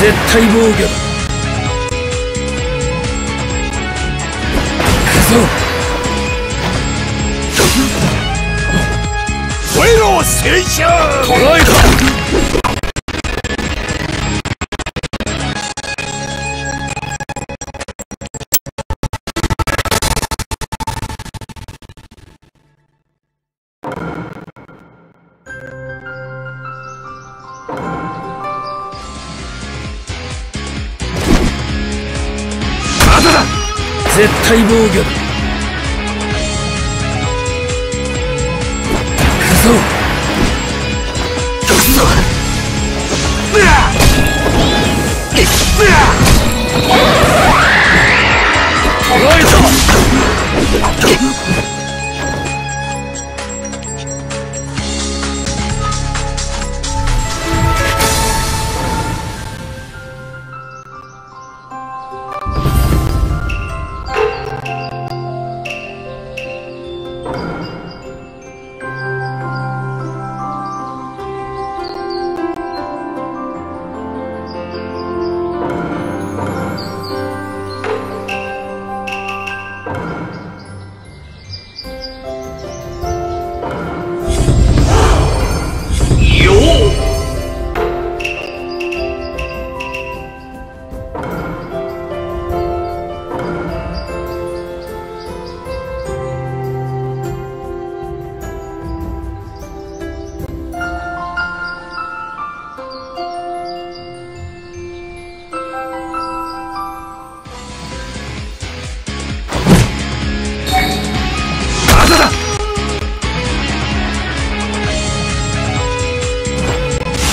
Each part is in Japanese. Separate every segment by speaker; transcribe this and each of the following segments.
Speaker 1: 絶対防御だ。行くぞ。燃えろ聖者捕らえた絶対防御だ。くぞ。くぞ。捕らえた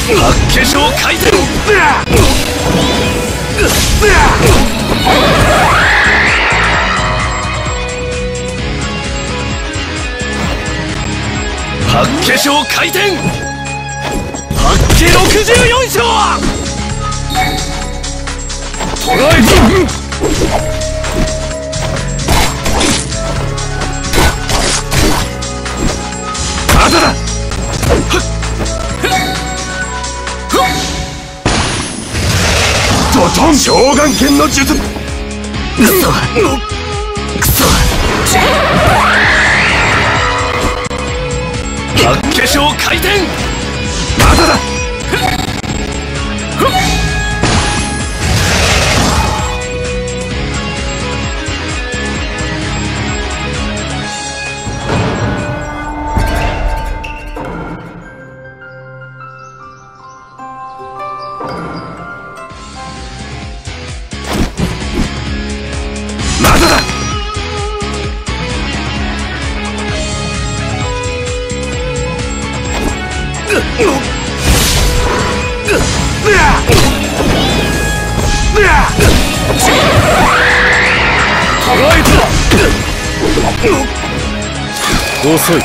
Speaker 1: 化粧回転うわうわ八化粧回転八景64章捕らえたドトン召喚剣の術くそくそ八化粧回転まだだ遅い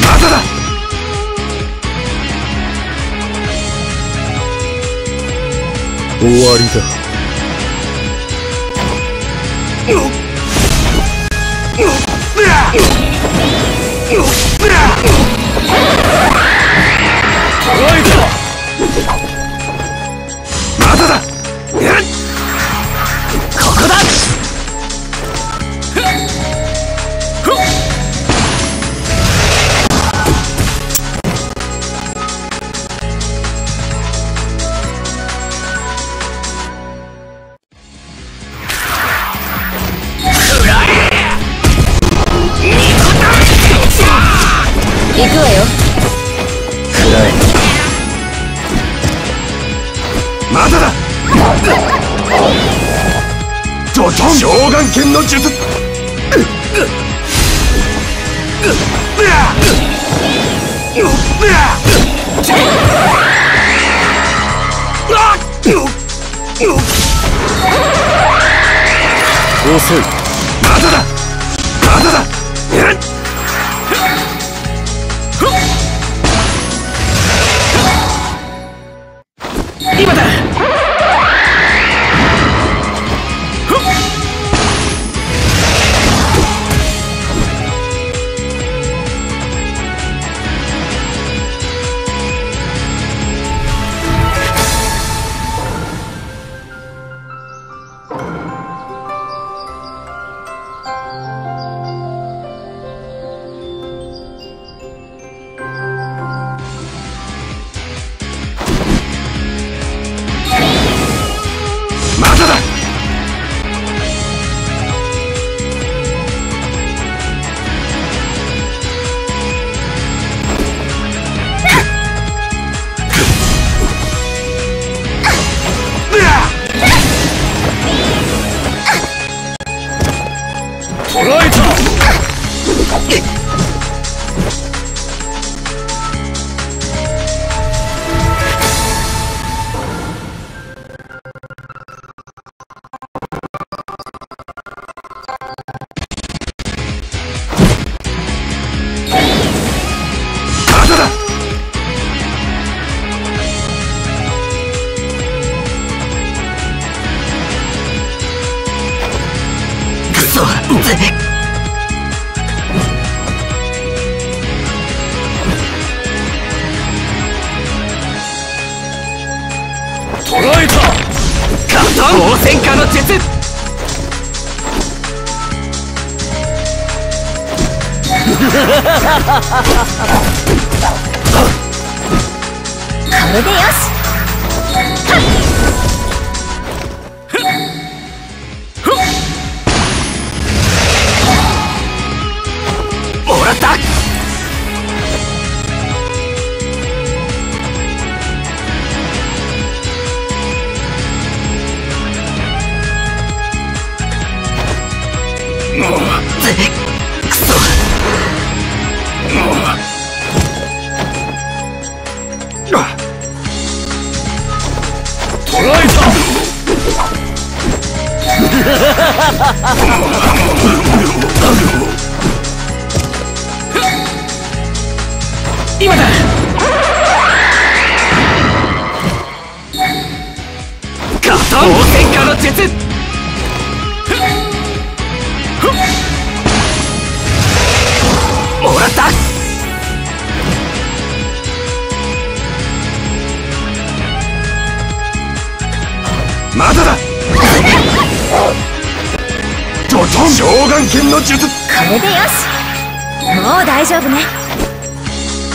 Speaker 1: まだだ
Speaker 2: 終わりだ。捉剣の術。遅い。捕らえた。ガタン応戦家の術。
Speaker 3: これでよし。
Speaker 2: 今だ。ガタン応戦家の術もらった。まだだ。ドトン。召喚剣の術
Speaker 3: これでよし。もう大丈夫ね。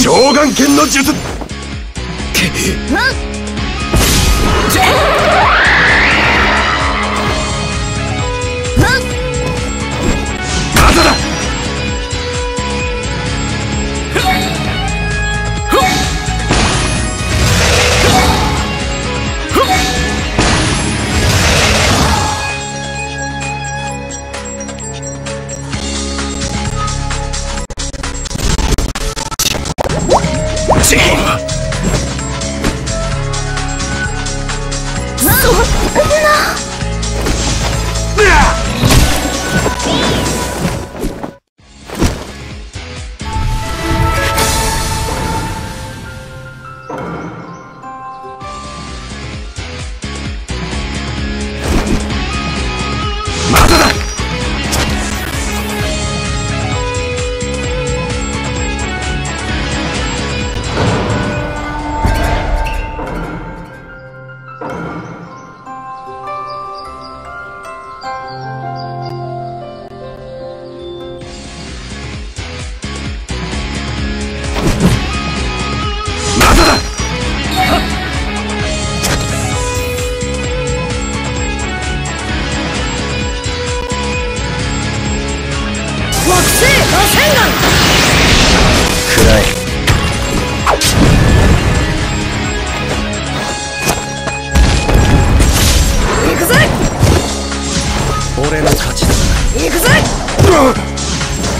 Speaker 2: 上眼剣の術。まだだ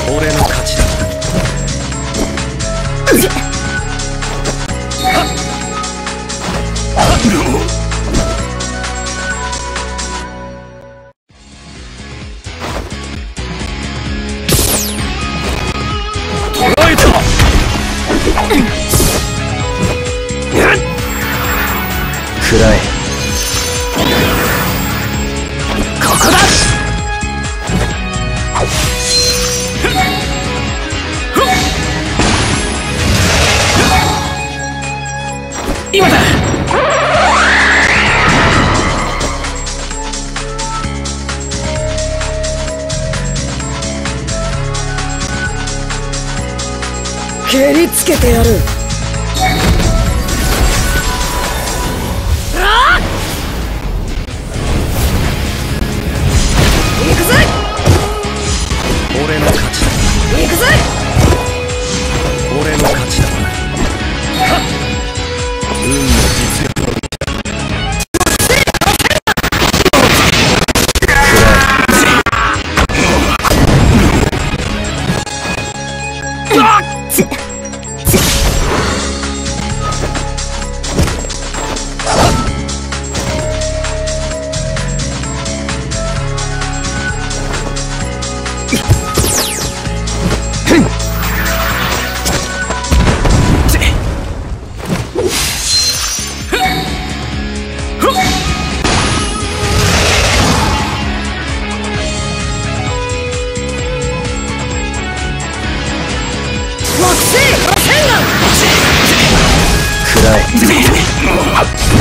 Speaker 2: 俺の勝ちだ。
Speaker 3: てやる。ます。